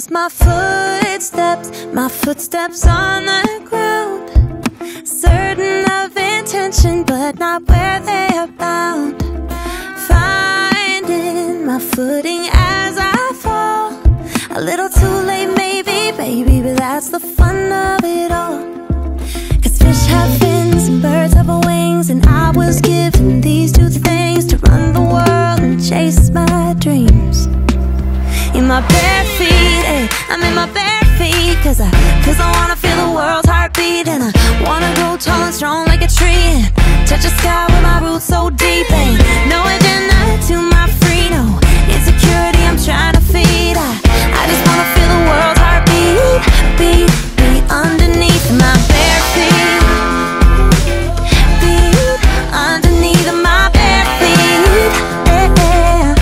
as my footsteps, my footsteps on the ground. Certain of intention, but not where they are bound. Finding my footing as I fall. A little too late, maybe, baby, but that's the fun of it all. Cause fish have fins and birds have wings, and I was given these two things to run the world and chase my dreams. In my bare feet, touch the sky with my roots so deep, ain't no agenda to my free, no insecurity I'm trying to feed. I, I just wanna feel the world's heartbeat, beat, beat underneath my bare feet, beat underneath my bare feet. Yeah.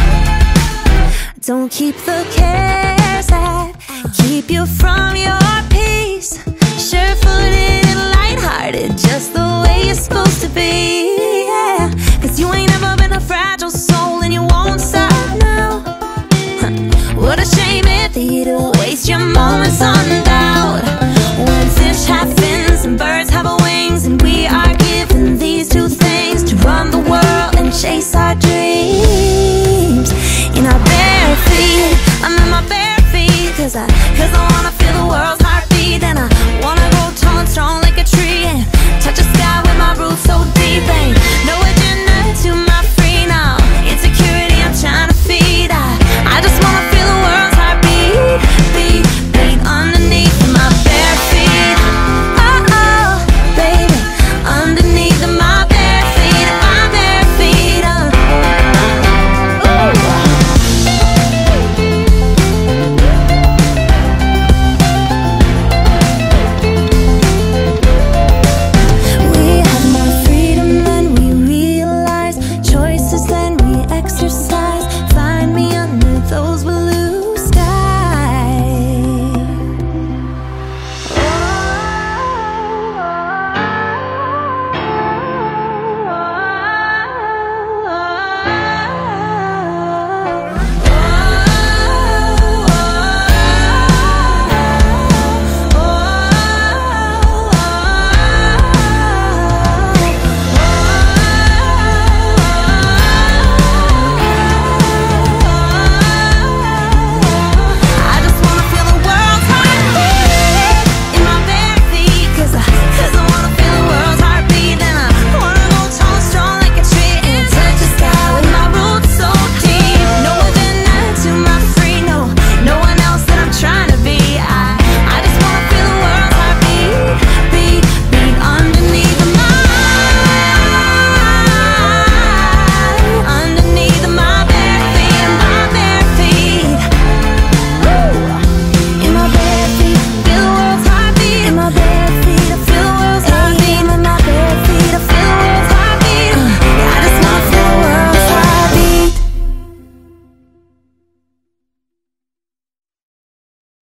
Don't keep the cares that keep you from your peace. Sure footed and lighthearted, just the way you're supposed to be. What a shame if you waste your moments on doubt. When fish have